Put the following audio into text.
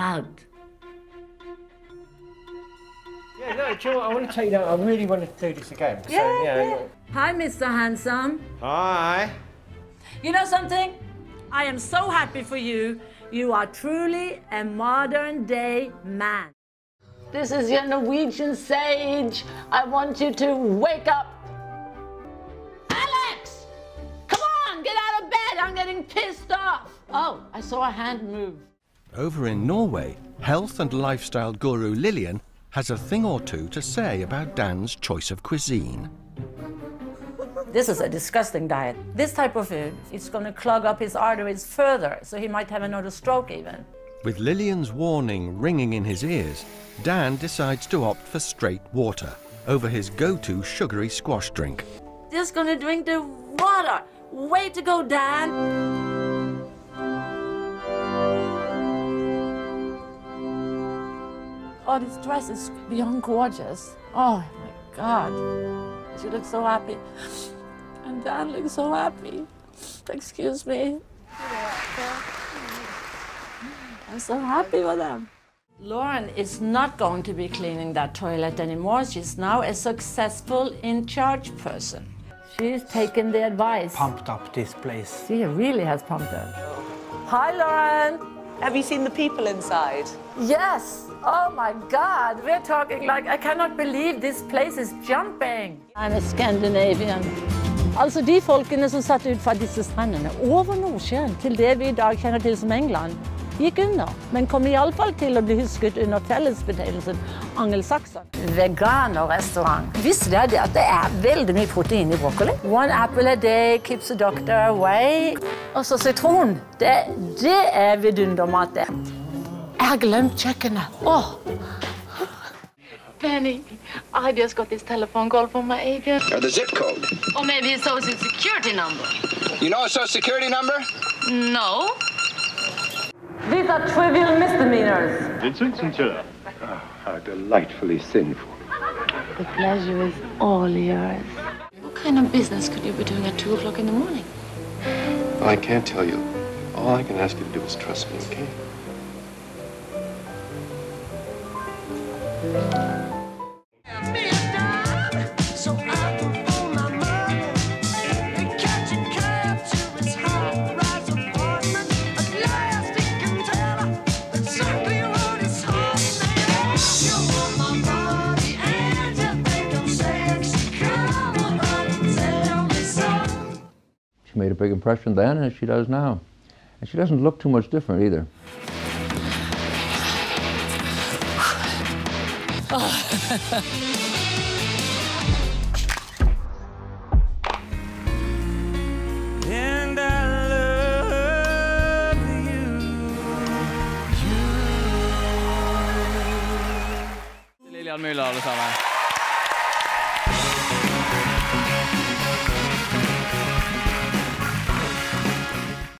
out. Yeah, no, do you know what? I want to tell you that I really want to do this again. So, Yeah, yeah. yeah. Hi, Mr. Handsome. Hi. You know something? I am so happy for you. You are truly a modern day man. This is your Norwegian sage. I want you to wake up. Alex! Come on, get out of bed. I'm getting pissed off. Oh, I saw a hand move. Over in Norway, health and lifestyle guru Lillian has a thing or two to say about Dan's choice of cuisine. This is a disgusting diet. This type of food, is going to clog up his arteries further, so he might have another stroke even. With Lillian's warning ringing in his ears, Dan decides to opt for straight water over his go-to sugary squash drink. Just gonna drink the water. Way to go, Dan. Oh, this dress is beyond gorgeous. Oh my God. She looks so happy. And Dan looks so happy. Excuse me. I'm so happy with them. Lauren is not going to be cleaning that toilet anymore. She's now a successful in charge person. She's taken the advice. Pumped up this place. She really has pumped up. Hi, Lauren. Have you seen the people inside? Yes. Oh my God. We're talking like I cannot believe this place is jumping. I'm a Scandinavian. Altså de folkene som satt ut fra disse strendene over Nordsjøen til det vi i dag kjenner til som England, gikk under, men kom iallfall til å bli husket under fellesbetegnelsen angelsakser. Veganerrestaurant. Visste dere at det er veldig mye protein i brokkoli? One apple a day keeps the doctor away. Og så sitron. Det, det er vidundermat, det. Jeg har glemt kjøkkenet. Åh. Penny, I just got this telephone call from my agent. Or the zip code. Or maybe a social security number. You know a social security number? No. These are trivial misdemeanors. Vincent Sinclair. Ah, how delightfully sinful. The pleasure is all yours. What kind of business could you be doing at 2 o'clock in the morning? I can't tell you. All I can ask you to do is trust me, okay? Made a big impression then, as she does now. And she doesn't look too much different either. And I love you. Lillian Müller, alle sammen.